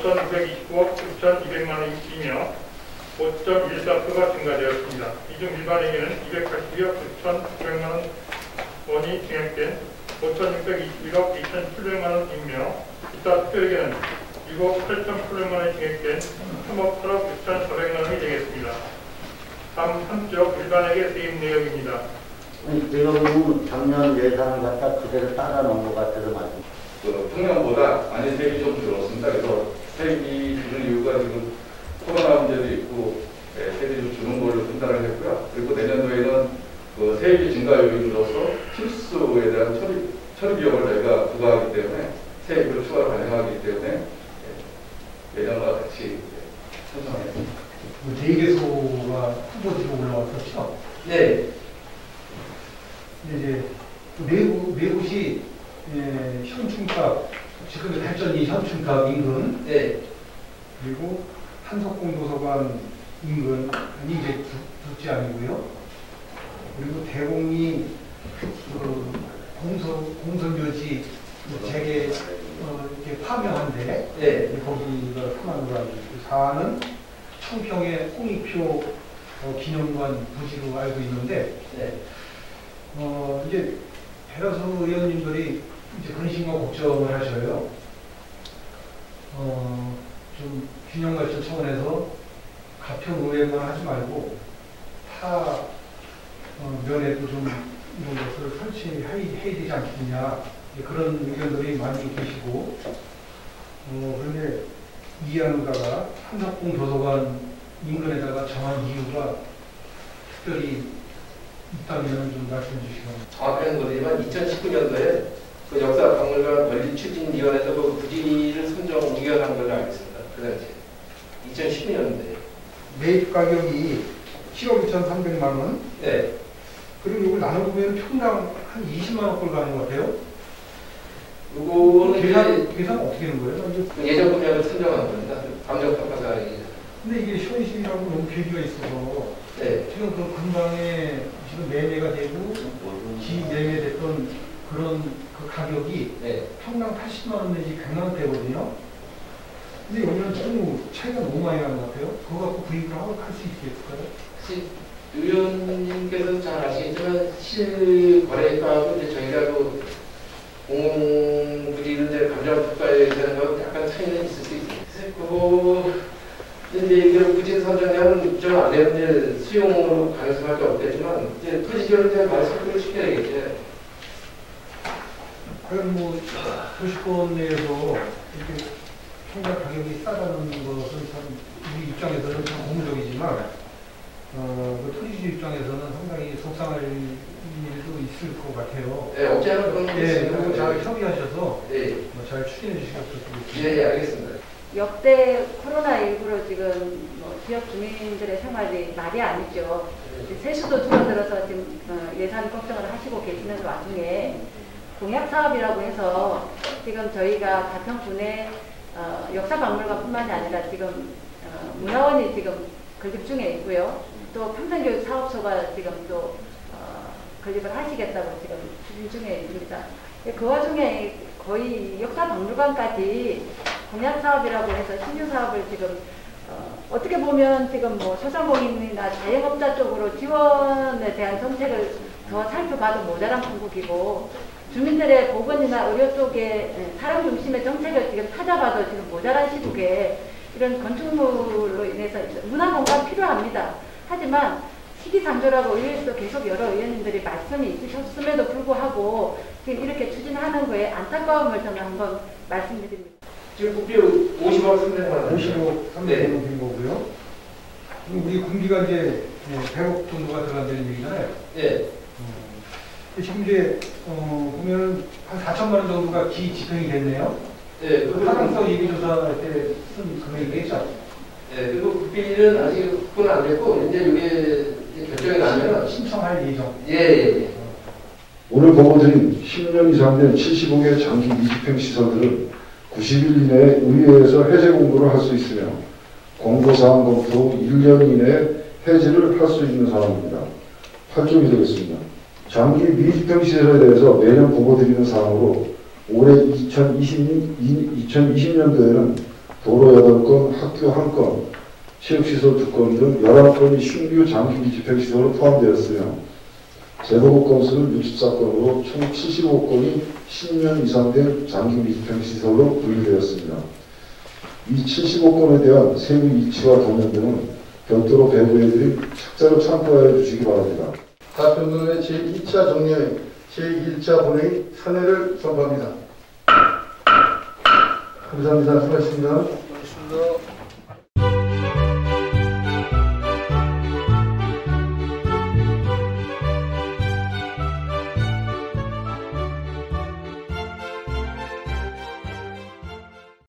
5,929억 9,200만 원이며 5.14%가 증가되었습니다. 이중 일반에게는 282억 9,900만 원이 증액된 5,621억 2,700만 원이며 기타 특별에게는 6억 8,800만 원이 증액된 3억 8억 6,400만 원이 되겠습니다. 다음 3쪽 일반에게 세입 내역입니다. 제가 보면 작년 예산을 갖다 그대로 따라 놓은 것 같아서 말씀. 그 작년보다 많이 세입이 좀 줄었습니다. 그래서 세입이 주는 이유가 지금 코로나 문제도 있고 예, 세입이 좀 주는 걸로 판단을 했고요. 그리고 내년도에는 그 세입이 증가 요인으로서 필수에 대한 처리, 처리 비용을 저희가 부과하기 때문에 세입을 추가 가능하기 때문에 예, 예전과 같이 선정하겠습니다. 그 대개소가 후보지로 올라왔었죠. 네, 이제 내부 내부시 예, 현충값 지금 발전이 현충값 인근 네, 그리고 한석공 도서관 인근이 이제 두, 둘째 아니고요. 그리고 대공이 그 공설 공설묘지 그 재개 어, 이렇게 파묘한데 네, 거기가 사망으로 알고 있고 4는 청평의 홍익표 어, 기념관 부지로 알고 있는데 네. 어, 이제 배라수 의원님들이 이제 근심과 걱정을 하셔요. 어, 좀 균형 발전 차원에서 가평 의회만 하지 말고 타 어, 면에도 좀 이런 것을 설치해야 되지 않겠냐 그런 의견들이 많이 계시고 어, 그런데 이해하는가가 한석봉 도서관 인근에다가 정한 이유가 특별히 있다면 좀 말씀해 주시면 정확한 거지만 2019년도에 그 역사박물관 건립추진위원회에서 그 부지를 선정 의결한 걸로 알고 있습니다. 그 당시에 2019년도에. 매입 가격이 7억 2,300만 원 네, 그리고 이걸 나눠보면 평당 한 20만 원꼴 가는 것 같아요. 이제 계산, 계산 어떻게 되는 거예요? 그 예전 금액을 선정한 겁니다. 감정평가가 이제. 근데 이게 현실이라고 너무 괴리가 있어서 네, 지금 그 근방에 지금 매매가 되고 기매매됐던 그런 그 가격이 네. 평당 80만 원 내지 100만 원 되거든요. 근데 여기는 너무 차이가 너무 많이 나는 것 같아요. 그거 갖고 구입을 하고 할 수 있겠을까요? 사실 의원님께서 잘 아시겠지만 실거래가하고 이제 저희가 그 공공부지를 이제 감정평가에 대한 거 약간 차이는 있을 수 있습니다. 그래 서 그거 이제 이걸 좀안 되는 이제 수용으로 가는 수밖에 없겠지만 이제 토지지원에 대한 말 설명을 시켜야 되겠죠. 그럼 뭐 도시권 내에서 이렇게 평당 가격이 싸다는 것은 참 우리 입장에서는 참 고무적이지만 어, 그 토지주 입장에서는 상당히 속상할 일도 있을 것 같아요. 네, 없지 않은 그런 거 예, 잘 협의하셔서 네, 뭐 잘 추진해. 예, 예, 알겠습니다. 역대 코로나19로 지금 뭐 지역 주민들의 생활이 말이 아니죠. 세수도 줄어들어서 지금 어, 예산 걱정을 하시고 계시는 와중에 공약 사업이라고 해서 지금 저희가 가평군의 어, 역사박물관뿐만이 아니라 지금 어, 문화원이 지금 건립 중에 있고요. 또 평생교육 사업소가 지금 또 어, 건립을 하시겠다고 지금 추진 중에 있습니다. 그 와중에 거의 역사박물관까지 공약 사업이라고 해서 신규 사업을 지금 어, 떻게 보면 지금 뭐 소상공인이나 자영업자 쪽으로 지원에 대한 정책을 더 살펴봐도 모자란 판국이고 주민들의 보건이나 의료 쪽에 예, 사람 중심의 정책을 지금 찾아봐도 지금 모자란 시국에 이런 건축물로 인해서 문화 공간 필요합니다. 하지만 시기상조라고 의회에서 계속 여러 의원님들이 말씀이 있으셨음에도 불구하고 지금 이렇게 추진하는 거에 안타까움을 저는 한번 말씀드립니다. 지금 국비 50억 300만 원. 50억 300만 네. 원된 거고요. 그럼 우리 군비가 이제 예, 100억 정도가 들어간다는 얘기잖아요. 네. 어, 지금 이제 어, 보면 한 4천만 원 정도가 기 집행이 됐네요. 네, 그 타당성 예비조사할 때 쓴 금액이겠죠. 네, 그리고 국비는 아직 확보는 안 됐고 이제 이게 결정이 나면은 신청할 예정. 예, 예, 예. 오늘 보고 드린 10년 이상 된 75개 장기 미집행 시설들은 90일 이내에 의회에서 해제 공고를 할 수 있으며 공고사항 검토 후 1년 이내에 해지를 할 수 있는 사항입니다. 8점이 되겠습니다. 장기 미집행 시설에 대해서 매년 보고 드리는 사항으로 올해 2020, 2020년도에는 도로 8건, 학교 1건, 체육시설 2건 등 11건이 신규 장기 미집행 시설로 포함되었으며 재보급 건수는 64건으로 총 75건이 10년 이상 된 장기 미집행시설로 분류되었습니다. 이 75건에 대한 세부 이치와 도면 등은 별도로 배부해드린 책자로 참고하여 주시기 바랍니다. 답변론의 제2차 정례 제1차 본회의 선회를 선포합니다. 감사합니다. 수고하셨습니다.